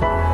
Bye.